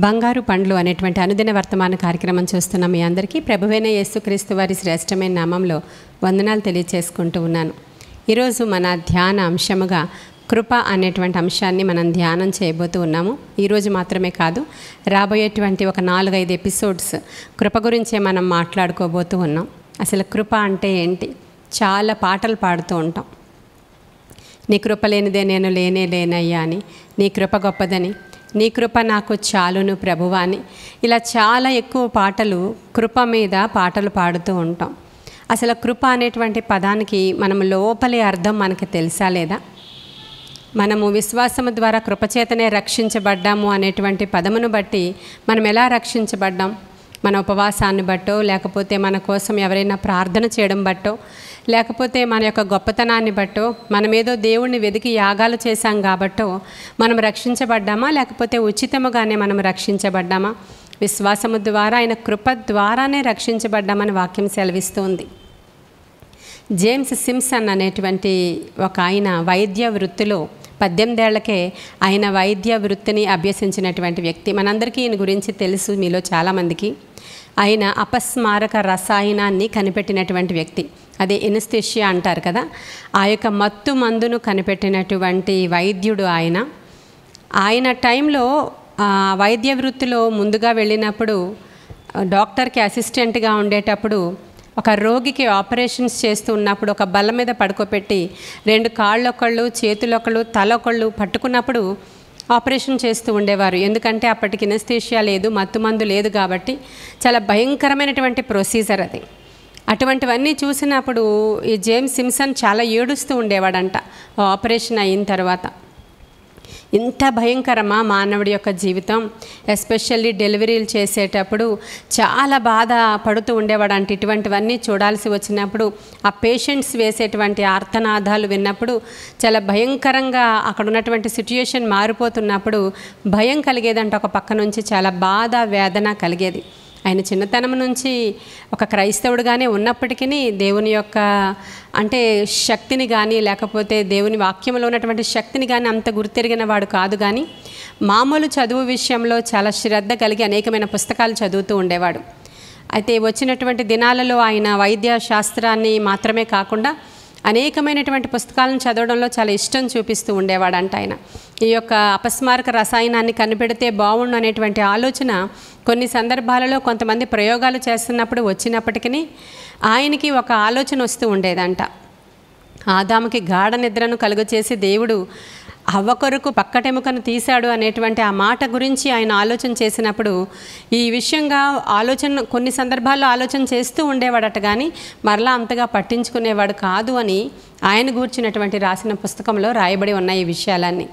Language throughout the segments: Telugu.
బంగారు పండ్లు అనేటువంటి అనుదిన వర్తమాన కార్యక్రమం చూస్తున్న మీ అందరికీ ప్రభువైన యేసుక్రీస్తు వారి శ్రేష్టమైన నామంలో వందనాలు తెలియచేసుకుంటూ ఉన్నాను. ఈరోజు మన ధ్యాన అంశముగా కృప అనేటువంటి అంశాన్ని మనం ధ్యానం చేయబోతూ ఉన్నాము. ఈరోజు మాత్రమే కాదు రాబోయేటువంటి ఒక నాలుగైదు ఎపిసోడ్స్ కృప గురించే మనం మాట్లాడుకోబోతూ ఉన్నాం. అసలు కృప అంటే ఏంటి? చాలా పాటలు పాడుతూ ఉంటాం. నీ కృప లేనిదే నేను లేనే లేనయ్యా అని నీ కృప గొప్పదని నీ కృప నాకు చాలును ప్రభువాని ఇలా చాలా ఎక్కువ పాటలు కృప మీద పాటలు పాడుతూ ఉంటాం. అసలు కృప అనేటువంటి పదానికి మనం లోపలి అర్థం మనకి తెలుసా లేదా? మనము విశ్వాసము ద్వారా కృపచేతనే రక్షించబడ్డాము అనేటువంటి పదమును బట్టి మనం ఎలా రక్షించబడ్డాం? మన ఉపవాసాన్ని బట్టో లేకపోతే మన కోసం ఎవరైనా ప్రార్థన చేయడం బట్టో లేకపోతే మన యొక్క గొప్పతనాన్ని బట్టో మనమేదో దేవుణ్ణి వెతికి యాగాలు చేశాం కాబట్టో మనం రక్షించబడ్డామా? లేకపోతే ఉచితముగానే మనం రక్షించబడ్డామా? విశ్వాసము ద్వారా ఆయన కృప ద్వారానే రక్షించబడ్డామని వాక్యం సెలవిస్తుంది. జేమ్స్ సిమ్సన్ అనేటువంటి ఒక ఆయన వైద్య వృత్తిలో పద్దెనిమిదేళ్ళకే ఆయన వైద్య వృత్తిని అభ్యసించినటువంటి వ్యక్తి. మనందరికీ ఈయన గురించి తెలుసు మీలో చాలామందికి. ఆయన అపస్మారక రసాయనాన్ని కనిపెట్టినటువంటి వ్యక్తి. అదే ఎనస్థెషియా అంటారు కదా ఆ యొక్క మత్తు మందును కనిపెట్టినటువంటి వైద్యుడు ఆయన. ఆయన టైంలో వైద్య వృత్తిలో ముందుగా వెళ్ళినప్పుడు డాక్టర్కి అసిస్టెంట్గా ఉండేటప్పుడు ఒక రోగికి ఆపరేషన్స్ చేస్తూ ఉన్నప్పుడు ఒక బల్ల మీద పడుకోబెట్టి రెండు కాళ్ళొకళ్ళు చేతులొకళ్ళు తలొకళ్ళు పట్టుకున్నప్పుడు ఆపరేషన్ చేస్తూ ఉండేవారు. ఎందుకంటే అప్పటికి ఇనస్థేషియా లేదు మత్తుమందు లేదు కాబట్టి చాలా భయంకరమైనటువంటి ప్రొసీజర్ అది. అటువంటివన్నీ చూసినప్పుడు ఈ జేమ్స్ సిమ్సన్ చాలా ఏడుస్తూ ఉండేవాడంట ఆపరేషన్ అయిన తర్వాత. ఇంత భయంకరమా మానవుడి యొక్క జీవితం? ఎస్పెషల్లీ డెలివరీలు చేసేటప్పుడు చాలా బాధ పడుతూ ఉండేవాడంట. ఇటువంటివన్నీ చూడాల్సి వచ్చినప్పుడు ఆ పేషెంట్స్ వేసేటువంటి ఆర్తనాదాలు విన్నప్పుడు చాలా భయంకరంగా అక్కడ ఉన్నటువంటి సిచ్యుయేషన్ మారిపోతున్నప్పుడు భయం కలిగేదంట ఒక పక్క నుంచి చాలా బాధ వేదన కలిగేది. ఆయన చిన్నతనం నుంచి ఒక క్రైస్తవుడుగానే ఉన్నప్పటికీ దేవుని యొక్క అంటే శక్తిని కానీ లేకపోతే దేవుని వాక్యంలో ఉన్నటువంటి శక్తిని కానీ అంత గుర్తెరిగిన వాడు కాదు కానీ మామూలు చదువు విషయంలో చాలా శ్రద్ధ కలిగి అనేకమైన పుస్తకాలు చదువుతూ ఉండేవాడు. అయితే వచ్చినటువంటి దినాలలో ఆయన వైద్య శాస్త్రాన్ని మాత్రమే కాకుండా అనేకమైనటువంటి పుస్తకాలను చదవడంలో చాలా ఇష్టం చూపిస్తూ ఉండేవాడంట ఆయన. ఈ యొక్క అపస్మారక రసాయనాన్ని కనిపెడితే బాగుండు అనేటువంటి ఆలోచన కొన్ని సందర్భాలలో కొంతమంది ప్రయోగాలు చేస్తున్నప్పుడు వచ్చినప్పటికీ ఆయనకి ఒక ఆలోచన వస్తూ ఉండేదంట. ఆదాముకి గాఢ నిద్రను కలుగచేసి దేవుడు అవ్వ కొరకు పక్కటెముకను తీశాడు అనేటువంటి ఆ మాట గురించి ఆయన ఆలోచన చేసినప్పుడు ఈ విషయంగా ఆలోచన కొన్ని సందర్భాల్లో ఆలోచన చేస్తూ ఉండేవాడట కానీ మరలా అంతగా పట్టించుకునేవాడు కాదు అని ఆయన గూర్చినటువంటి రాసిన పుస్తకంలో రాయబడి ఉన్నాయి ఈ విషయాలన్నీ.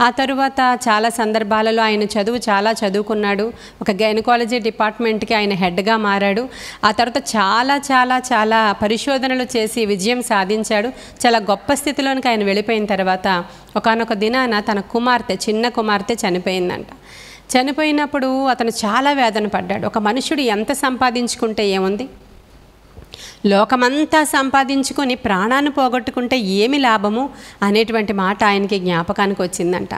ఆ తరువాత చాలా సందర్భాలలో ఆయన చదువు చాలా చదువుకున్నాడు. ఒక గైనకాలజీ డిపార్ట్మెంట్కి ఆయన హెడ్గా మారాడు. ఆ తర్వాత చాలా చాలా చాలా పరిశోధనలు చేసి విజయం సాధించాడు. చాలా గొప్ప స్థితిలోనికి ఆయన వెళ్ళిపోయిన తర్వాత ఒకానొక దినాన తన కుమార్తె చిన్న కుమార్తె చనిపోయిందంట. చనిపోయినప్పుడు అతను చాలా వేదన పడ్డాడు. ఒక మనుషుడు ఎంత సంపాదించుకుంటే ఏముంది? లోకమంతా సంపాదించుకొని ప్రాణాన్ని పోగొట్టుకుంటే ఏమి లాభము అనేటువంటి మాట ఆయనకి జ్ఞాపకానికి వచ్చిందంట.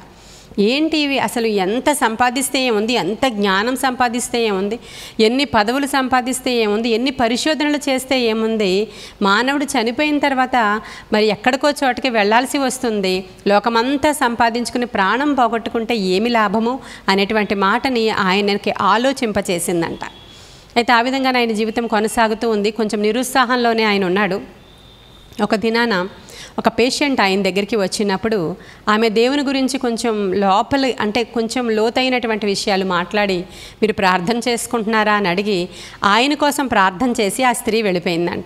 ఏంటి ఇవి? అసలు ఎంత సంపాదిస్తే ఏముంది? ఎంత జ్ఞానం సంపాదిస్తే ఏముంది? ఎన్ని పదవులు సంపాదిస్తే ఏముంది? ఎన్ని పరిశోధనలు చేస్తే ఏముంది? మానవుడు చనిపోయిన తర్వాత మరి ఎక్కడికో చోటకి వెళ్ళాల్సి వస్తుంది. లోకమంతా సంపాదించుకుని ప్రాణం పోగొట్టుకుంటే ఏమి లాభము అనేటువంటి మాటని ఆయనకి ఆలోచింపచేసిందంట. అయితే ఆ విధంగా ఆయన జీవితం కొనసాగుతూ ఉంది. కొంచెం నిరుత్సాహంలోనే ఆయన ఉన్నాడు. ఒక దినాన ఒక పేషెంట్ ఆయన దగ్గరికి వచ్చినప్పుడు ఆమె దేవుని గురించి కొంచెం లోపల అంటే కొంచెం లోతైనటువంటి విషయాలు మాట్లాడి మీరు ప్రార్థన చేసుకుంటున్నారా అని అడిగి ఆయన కోసం ప్రార్థన చేసి ఆ స్త్రీ వెళ్ళిపోయిందంట.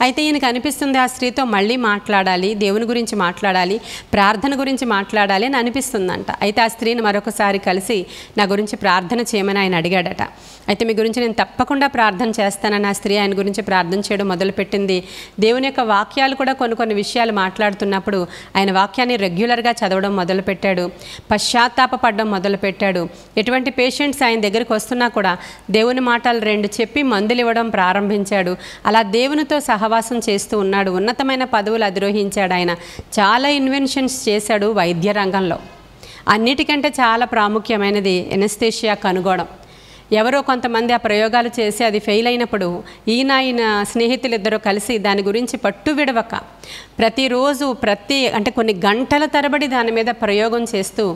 అయితే ఈయనకు అనిపిస్తుంది ఆ స్త్రీతో మళ్ళీ మాట్లాడాలి దేవుని గురించి మాట్లాడాలి ప్రార్థన గురించి మాట్లాడాలి అని అనిపిస్తుందంట. అయితే ఆ స్త్రీని మరొకసారి కలిసి నా గురించి ప్రార్థన చేయమని ఆయన అడిగాడట. అయితే మీ గురించి నేను తప్పకుండా ప్రార్థన చేస్తానని ఆ స్త్రీ ఆయన గురించి ప్రార్థన చేయడం మొదలుపెట్టింది. దేవుని యొక్క వాక్యాలు కూడా కొన్ని కొన్ని విషయాలు మాట్లాడుతున్నప్పుడు ఆయన వాక్యాన్ని రెగ్యులర్గా చదవడం మొదలుపెట్టాడు. పశ్చాత్తాపపడడం మొదలుపెట్టాడు. ఎటువంటి పేషెంట్స్ ఆయన దగ్గరికి వస్తున్నా కూడా దేవుని మాటలు రెండు చెప్పి మందులు ఇవ్వడం ప్రారంభించాడు. అలా దేవునితో సహా సహవాసం చేస్తూ ఉన్నాడు. ఉన్నతమైన పదవులు అధిరోహించాడు ఆయన. చాలా ఇన్వెన్షన్స్ చేశాడు వైద్య రంగంలో. అన్నిటికంటే చాలా ప్రాముఖ్యమైనది ఎనస్థేషియా కనుగోణం ఎవరో కొంతమంది ఆ ప్రయోగాలు చేసి అది ఫెయిల్ అయినప్పుడు ఈయన ఆయన స్నేహితులిద్దరూ కలిసి దాని గురించి పట్టు విడవక ప్రతిరోజు ప్రతి అంటే కొన్ని గంటల తరబడి దాని మీద ప్రయోగం చేస్తూ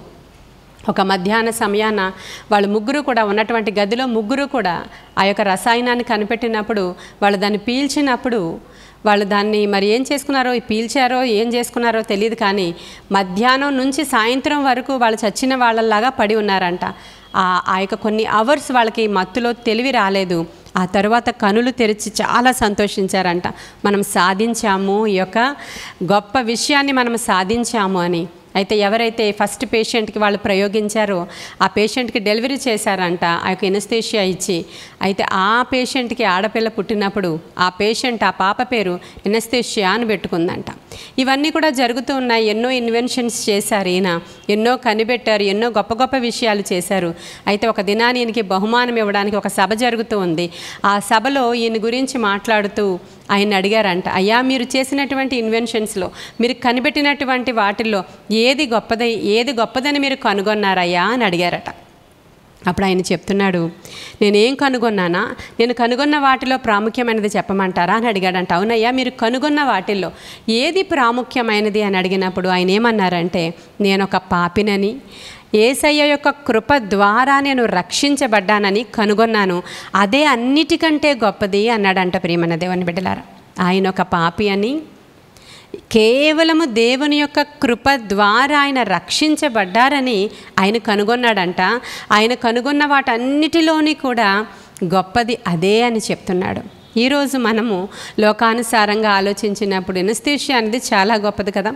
ఒక మధ్యాహ్న సమయాన వాళ్ళు ముగ్గురు కూడా ఉన్నటువంటి గదిలో ముగ్గురు కూడా ఆ యొక్క రసాయనాన్ని కనిపెట్టినప్పుడు వాళ్ళు దాన్ని పీల్చినప్పుడు వాళ్ళు దాన్ని మరి ఏం చేసుకున్నారో పీల్చారో ఏం చేసుకున్నారో తెలియదు కానీ మధ్యాహ్నం నుంచి సాయంత్రం వరకు వాళ్ళు చచ్చిన వాళ్ళలాగా పడి ఉన్నారంట. ఆ యొక్క కొన్ని అవర్స్ వాళ్ళకి మత్తులో తెలివి రాలేదు. ఆ తర్వాత కనులు తెరిచి చాలా సంతోషించారంట. మనం సాధించాము ఈ యొక్క గొప్ప విషయాన్ని మనం సాధించాము అని. అయితే ఎవరైతే ఫస్ట్ పేషెంట్కి వాళ్ళు ప్రయోగించారో ఆ పేషెంట్కి డెలివరీ చేశారంట ఆ యొక్క ఎనస్థేషియా ఇచ్చి. అయితే ఆ పేషెంట్కి ఆడపిల్ల పుట్టినప్పుడు ఆ పేషెంట్ ఆ పాప పేరు ఎనస్థేషియా అని పెట్టుకుందంట. ఇవన్నీ కూడా జరుగుతూ ఉన్నాయి. ఎన్నో ఇన్వెన్షన్స్ చేశారు ఈయన. ఎన్నో కనిపెట్టారు. ఎన్నో గొప్ప గొప్ప విషయాలు చేశారు. అయితే ఒక దినాన్ని ఈయనకి బహుమానం ఇవ్వడానికి ఒక సభ జరుగుతూ ఉంది. ఆ సభలో ఈయన గురించి మాట్లాడుతూ ఆయన అడిగారంట అయ్యా మీరు చేసినటువంటి ఇన్వెన్షన్స్లో మీరు కనిపెట్టినటువంటి వాటిల్లో ఏది గొప్పది ఏది గొప్పదని మీరు కనుగొన్నారయ్యా అని అడిగారట. అప్పుడు ఆయన చెప్తున్నాడు నేనేం కనుగొన్నానా? నేను కనుగొన్న వాటిలో ప్రాముఖ్యమైనది చెప్పమంటారా? అని అడిగాడంట. అవునయ్యా మీరు కనుగొన్న వాటిల్లో ఏది ప్రాముఖ్యమైనది? అని అడిగినప్పుడు ఆయన ఏమన్నారంటే నేను ఒక పాపినని ఏసయ్య యొక్క కృప ద్వారా నేను రక్షించబడ్డానని కనుగొన్నాను. అదే అన్నిటికంటే గొప్పది అన్నాడంట ప్రియమైన దేవుని బిడ్డలారా. ఆయన ఒక పాపి అని కేవలము దేవుని యొక్క కృప ద్వారా ఆయన రక్షించబడ్డారని ఆయన కనుగొన్నాడంట. ఆయన కనుగొన్న వాటన్నిటిలోని కూడా గొప్పది అదే అని చెప్తున్నాడు. ఈరోజు మనము లోకానుసారంగా ఆలోచించినప్పుడు ఎనస్థేషియా అనేది చాలా గొప్పది కదా.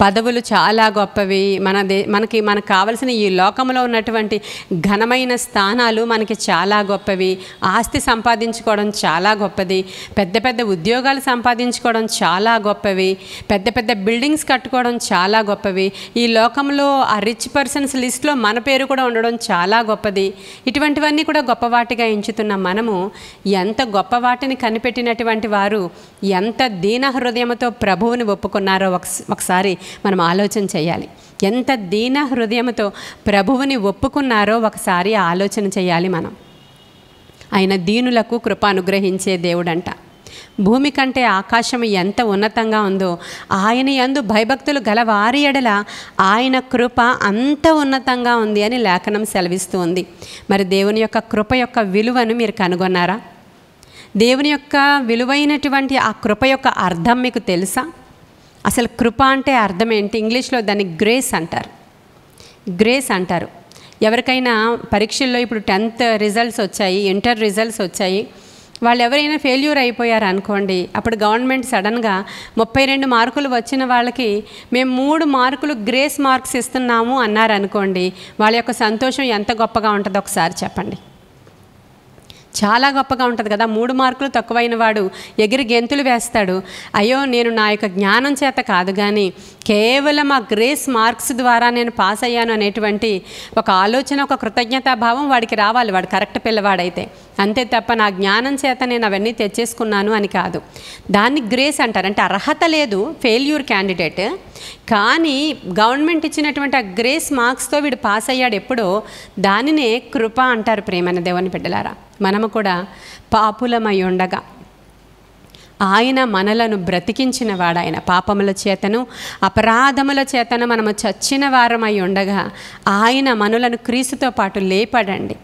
పదవులు చాలా గొప్పవి. మన దే మనకి మనకు కావలసిన ఈ లోకంలో ఉన్నటువంటి ఘనమైన స్థానాలు మనకి చాలా గొప్పవి. ఆస్తి సంపాదించుకోవడం చాలా గొప్పది. పెద్ద పెద్ద ఉద్యోగాలు సంపాదించుకోవడం చాలా గొప్పవి. పెద్ద పెద్ద బిల్డింగ్స్ కట్టుకోవడం చాలా గొప్పవి. ఈ లోకంలో ఆ రిచ్ పర్సన్స్ లిస్ట్లో మన పేరు కూడా ఉండడం చాలా గొప్పది. ఇటువంటివన్నీ కూడా గొప్పవాటిగా ఎంచుతున్న మనము ఎంత గొప్ప వాటిని కనిపెట్టినటువంటి వారు ఎంత దీన హృదయంతో ప్రభువుని ఒప్పుకున్నారో ఒకసారి మనం ఆలోచన చేయాలి. ఎంత దీన హృదయంతో ప్రభువుని ఒప్పుకున్నారో ఒకసారి ఆలోచన చేయాలి మనం. ఆయన దీనులకు కృప అనుగ్రహించే దేవుడంట. భూమి కంటే ఆకాశం ఎంత ఉన్నతంగా ఉందో ఆయన యందు భయభక్తులు గలవారి ఎడల ఆయన కృప అంత ఉన్నతంగా ఉంది అని లేఖనం సెలవిస్తూ ఉంది. మరి దేవుని యొక్క కృప యొక్క విలువను మీరు కనుగొన్నారా? దేవుని యొక్క విలువైనటువంటి ఆ కృప యొక్క అర్థం మీకు తెలుసా? అసలు కృప అంటే అర్థం ఏంటి? ఇంగ్లీష్లో దాన్ని గ్రేస్ అంటారు. గ్రేస్ అంటారు. ఎవరికైనా పరీక్షల్లో ఇప్పుడు టెన్త్ రిజల్ట్స్ వచ్చాయి ఇంటర్ రిజల్ట్స్ వచ్చాయి. వాళ్ళు ఎవరైనా ఫెయిల్యూర్ అయిపోయారు అనుకోండి అప్పుడు గవర్నమెంట్ సడన్గా ముప్పై రెండు మార్కులు వచ్చిన వాళ్ళకి మేము మూడు మార్కులు గ్రేస్ మార్క్స్ ఇస్తున్నాము అన్నారు అనుకోండి వాళ్ళ యొక్క సంతోషం ఎంత గొప్పగా ఉంటుందో ఒకసారి చెప్పండి. చాలా గొప్పగా ఉంటుంది కదా. మూడు మార్కులు తక్కువైన వాడు ఎగిరి గెంతులు వేస్తాడు. అయ్యో నేను నా యొక్క జ్ఞానం చేత కాదు కానీ కేవలం ఆ గ్రేస్ మార్క్స్ ద్వారా నేను పాస్ అయ్యాను అనేటువంటి ఒక ఆలోచన ఒక కృతజ్ఞతాభావం వాడికి రావాలి. వాడు కరెక్ట్ పిల్లవాడైతే. అంతే తప్ప నా జ్ఞానం చేత నేను అవన్నీ తెచ్చేసుకున్నాను అని కాదు. దాన్ని గ్రేస్ అంటారు. అంటే అర్హత లేదు ఫెయిల్యూర్ క్యాండిడేట్ కానీ గవర్నమెంట్ ఇచ్చినటువంటి ఆ గ్రేస్ మార్క్స్తో వీడు పాస్ అయ్యాడు ఎప్పుడో దానినే కృప అంటారు ప్రేమన దేవుని బిడ్డలారా. మనము కూడా పాపులమై ఉండగా ఆయన మనలను బ్రతికించిన వాడు ఆయన పాపముల చేతను అపరాధముల చేతను మనము చచ్చిన వారమై ఉండగా ఆయన మనులను క్రీస్తుతో పాటు లేపడండి.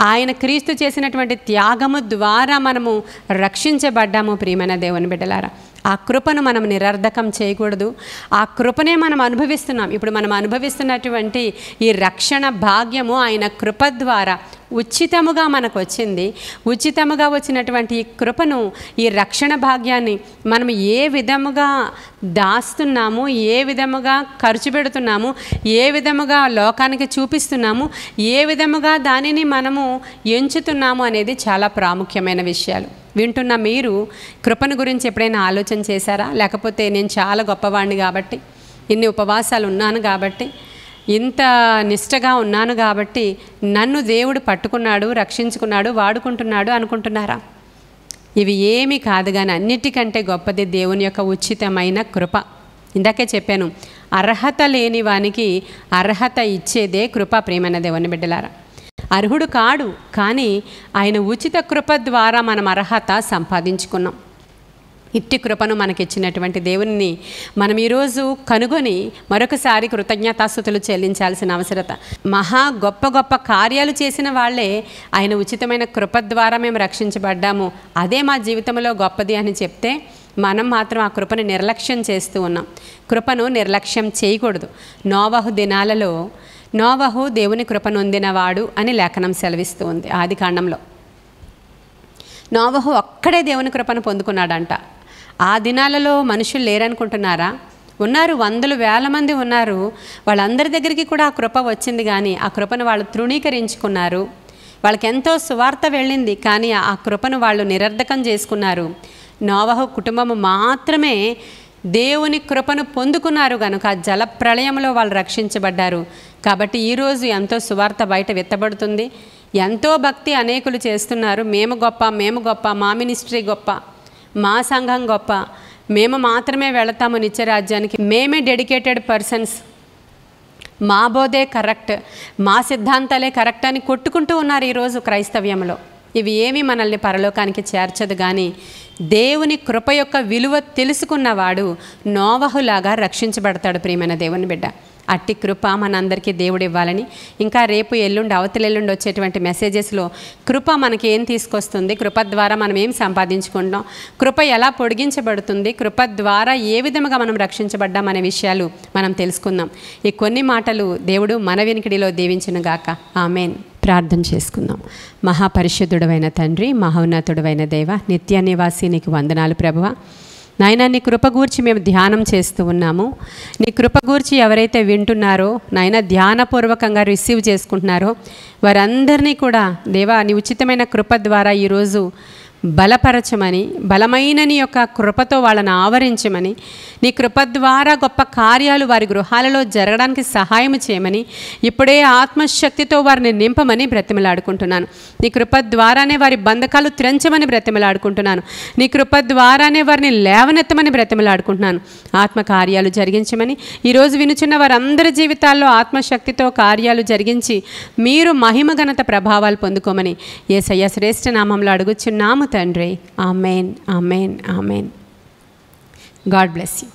ఆయన క్రీస్తు చేసినటువంటి త్యాగము ద్వారా మనము రక్షించబడ్డాము ప్రియమైన దేవుని బిడ్డలారా. ఆ కృపను మనం నిరర్ధకం చేయకూడదు. ఆ కృపనే మనం అనుభవిస్తున్నాం. ఇప్పుడు మనం అనుభవిస్తున్నటువంటి ఈ రక్షణ భాగ్యము ఆయన కృప ద్వారా ఉచితముగా మనకు వచ్చింది ఉచితముగా వచ్చినటువంటి ఈ కృపను ఈ రక్షణ భాగ్యాన్ని మనం ఏ విధముగా దాస్తున్నాము ఏ విధముగా ఖర్చు పెడుతున్నాము ఏ విధముగా లోకానికి చూపిస్తున్నాము ఏ విధముగా దానిని మనము ఎంచుతున్నాము అనేది చాలా ప్రాముఖ్యమైన విషయాలు. వింటున్న మీరు కృపను గురించి ఎప్పుడైనా ఆలోచన చేశారా? లేకపోతే నేను చాలా గొప్పవాడిని కాబట్టి ఇన్ని ఉపవాసాలు ఉన్నాను కాబట్టి ఇంత నిష్టగా ఉన్నాను కాబట్టి నన్ను దేవుడు పట్టుకున్నాడు రక్షించుకున్నాడు వాడుకుంటున్నాడు అనుకుంటున్నారా? ఇవి ఏమీ కాదు కానీ అన్నిటికంటే గొప్పది దేవుని యొక్క ఉచితమైన కృప. ఇందాకే చెప్పాను అర్హత లేని వానికి అర్హత ఇచ్చేదే కృప ప్రేమైన దేవుని బిడ్డలారా. అర్హుడు కాడు కానీ ఆయన ఉచిత కృప ద్వారా మనం అర్హత సంపాదించుకున్నాం. ఇట్టి కృపను మనకిచ్చినటువంటి దేవుని మనం ఈరోజు కనుగొని మరొకసారి కృతజ్ఞతాస్థుతులు చెల్లించాల్సిన అవసరత. మహా గొప్ప గొప్ప కార్యాలు చేసిన వాళ్ళే ఆయన ఉచితమైన కృప ద్వారా మేము రక్షించబడ్డాము. అదే మా జీవితంలో గొప్పది అని చెప్తే మనం మాత్రం ఆ కృపను నిర్లక్ష్యం చేస్తూ ఉన్నాం. కృపను నిర్లక్ష్యం చేయకూడదు. నోవహు దినాలలో నోవహు దేవుని కృపనొందినవాడు అని లేఖనం సెలవిస్తూ ఉంది ఆది కాండంలో. నోవహు ఒక్కడే దేవుని కృపను పొందుకున్నాడంట. ఆ దినాలలో మనుషులు లేరనుకుంటున్నారా? ఉన్నారు వందలు వేల మంది ఉన్నారు. వాళ్ళందరి దగ్గరికి కూడా ఆ కృప వచ్చింది కానీ ఆ కృపను వాళ్ళు తృణీకరించుకున్నారు. వాళ్ళకి ఎంతో సువార్త వెళ్ళింది కానీ ఆ కృపను వాళ్ళు నిరర్ధకం చేసుకున్నారు. నోవహు కుటుంబం మాత్రమే దేవుని కృపను పొందుకున్నారు కనుక ఆ జల ప్రళయంలో వాళ్ళు రక్షించబడ్డారు. కాబట్టి ఈరోజు ఎంతో సువార్త బయట విత్తబడుతుంది. ఎంతో భక్తి అనేకులు చేస్తున్నారు. మేము గొప్ప మేము గొప్ప మా మినిస్ట్రీ గొప్ప. మా సంఘం గొప్ప. మేము మాత్రమే వెళతాము నిత్యరాజ్యానికి. మేమే డెడికేటెడ్ పర్సన్స్ మా బోధే కరెక్ట్ మా సిద్ధాంతాలే కరెక్ట్ అని కొట్టుకుంటూ ఉన్నారు ఈరోజు క్రైస్తవ్యంలో. ఇవి ఏమీ మనల్ని పరలోకానికి చేర్చదు కానీ దేవుని కృప యొక్క విలువ తెలుసుకున్నవాడు నోవహులాగా రక్షించబడతాడు ప్రియమైన దేవుని బిడ్డ. అట్టి కృప మనందరికీ దేవుడు ఇవ్వాలని. ఇంకా రేపు ఎల్లుండి అవతల ఎల్లుండి వచ్చేటువంటి మెసేజెస్లో కృప మనకి ఏం తీసుకొస్తుంది కృప ద్వారా మనం ఏం సంపాదించుకుంటాం కృప ఎలా పొడిగించబడుతుంది కృప ద్వారా ఏ విధముగా మనం రక్షించబడ్డాం అనే విషయాలు మనం తెలుసుకుందాం. ఈ కొన్ని మాటలు దేవుడు మన వినికిడిలో దీవించునుగాక ఆమెన్. ప్రార్థన చేసుకుందాం. మహాపరిశుద్ధుడవైన తండ్రి మహోన్నతుడవైన దేవ నిత్య నివాసి నీకు వందనాలు ప్రభువ. నాయన నీ కృప గూర్చి మేము ధ్యానం చేస్తూ ఉన్నాము. నీ కృప గూర్చి ఎవరైతే వింటున్నారో నాయన ధ్యానపూర్వకంగా రిసీవ్ చేసుకుంటున్నారో వారందరినీ కూడా దేవా నీ ఉచితమైన కృప ద్వారా ఈరోజు బలపరచమని బలమైన నీ యొక్క కృపతో వాళ్ళని ఆవరించమని నీ కృప ద్వారా గొప్ప కార్యాలు వారి గృహాలలో జరగడానికి సహాయం చేయమని ఇప్పుడే ఆత్మశక్తితో వారిని నింపమని బ్రతిమలాడుకుంటున్నాను. నీ కృప ద్వారానే వారి బంధకాలు త్రంచమని బ్రతిమలాడుకుంటున్నాను. నీ కృప ద్వారానే వారిని లేవనెత్తమని బ్రతిమలాడుకుంటున్నాను. ఆత్మ కార్యాలు జరిగించమని ఈరోజు వినుచున్న వారందరి జీవితాల్లో ఆత్మశక్తితో కార్యాలు జరిగించి మీరు మహిమ ఘనత ప్రభావాలు పొందుకోమని ఏసయ్య శ్రేష్ఠ నామంలో అడుగుచున్నాము తండ్రి amen amen amen God bless you